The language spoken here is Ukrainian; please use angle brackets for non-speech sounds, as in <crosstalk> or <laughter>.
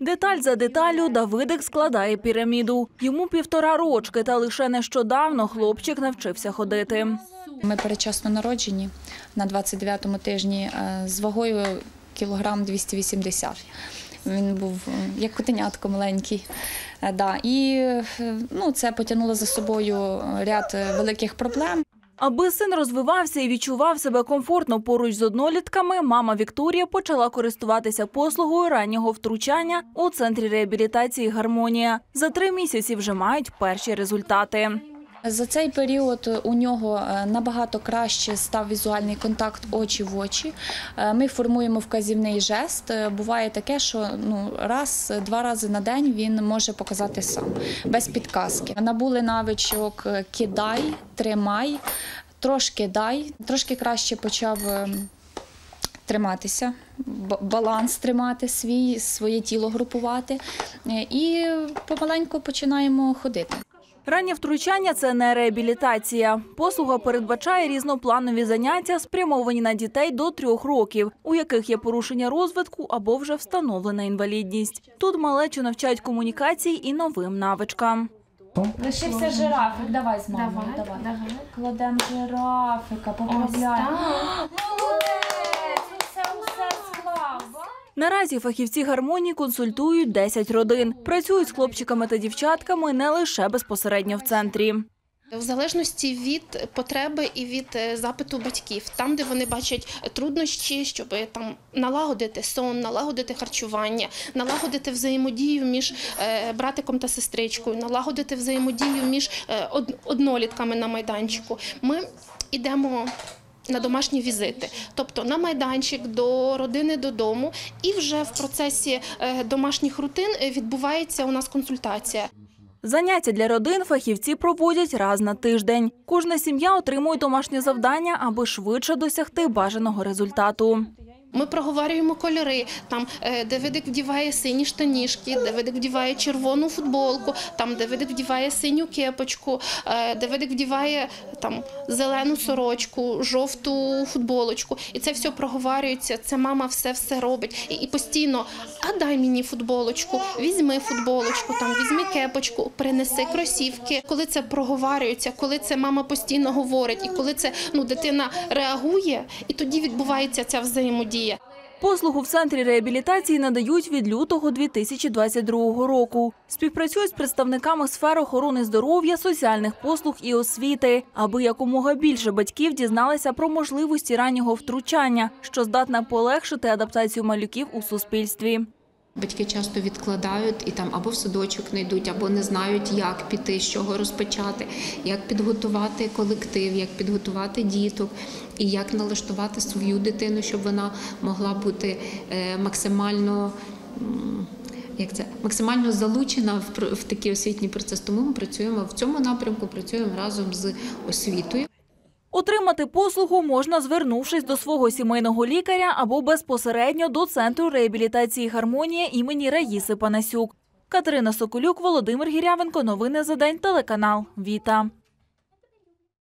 Деталь за деталю Давидик складає піраміду. Йому півтора рочки, та лише нещодавно хлопчик навчився ходити. Ми передчасно народжені на 29-му тижні е, з вагою кілограм 280. Він був е, як котенятко маленький. Е, Да. І ну, це потягнуло за собою ряд великих проблем. Аби син розвивався і відчував себе комфортно поруч з однолітками, мама Вікторія почала користуватися послугою раннього втручання у центрі реабілітації Гармонія. За три місяці вже мають перші результати. За цей період у нього е, набагато краще став візуальний контакт очі в очі. Е, Ми формуємо вказівний жест. Е, Буває таке, що ну раз, два рази на день він може показати сам без підказки. Набули навичок е, кидай, тримай, трошки дай, трошки краще почав. Триматися, баланс тримати свій, своє тіло групувати Е, і помаленьку починаємо ходити. Раннє втручання це не реабілітація. Послуга передбачає різнопланові заняття, спрямовані на дітей до трьох років, у яких є порушення розвитку або вже встановлена інвалідність. Тут малечу навчають комунікації і новим навичкам. Лишився жирафик. Давай з мамою. Давай, Давай. давай. Кладемо жирафика, поправляємо. <gasps> Наразі фахівці гармонії консультують 10 родин. Працюють з хлопчиками та дівчатками не лише безпосередньо в центрі. В залежності від потреби і від е, запиту батьків, там, де вони бачать труднощі, щоб там налагодити сон, налагодити харчування, налагодити взаємодію між е, братиком та сестричкою, налагодити взаємодію між е, однолітками на майданчику. Ми йдемо. На домашні візити, тобто на майданчик до родини додому, і вже в процесі е, домашніх рутин е, відбувається у нас консультація. Заняття для родин фахівці проводять раз на тиждень. Кожна сім'я отримує домашнє завдання, аби швидше досягти бажаного результату. Ми проговорюємо кольори, там е, Давидик вдіває сині штанішки, Давидик вдіває червону футболку, там Давидик вдіває синю кепочку, е, Давидик вдіває там зелену сорочку, жовту футболочку. І це все проговорюється. Це мама все все робить. І, і постійно, а дай мені футболочку, візьми футболочку, там візьми кепочку, принеси кросівки. Коли це проговорюється, коли це мама постійно говорить, і коли це ну дитина реагує, і тоді відбувається ця взаємодія. Послугу в центрі реабілітації надають від лютого 2022 року. Співпрацюють з представниками сфер охорони здоров'я, соціальних послуг і освіти, аби якомога більше батьків дізналися про можливості раннього втручання, що здатна полегшити адаптацію малюків у суспільстві. Батьки часто відкладають і там або в садочок не йдуть, або не знають, як піти, з чого розпочати, як підготувати колектив, як підготувати діток і як налаштувати свою дитину, щоб вона могла бути е, максимально. Як це максимально залучена в, в такий освітній процес. Тому ми працюємо в цьому напрямку, працюємо разом з освітою. Отримати послугу можна, звернувшись до свого сімейного лікаря або безпосередньо до центру реабілітації гармонія імені Раїси Панасюк. Катерина Соколюк, Володимир Гірявенко. Новини за день. Телеканал Віта.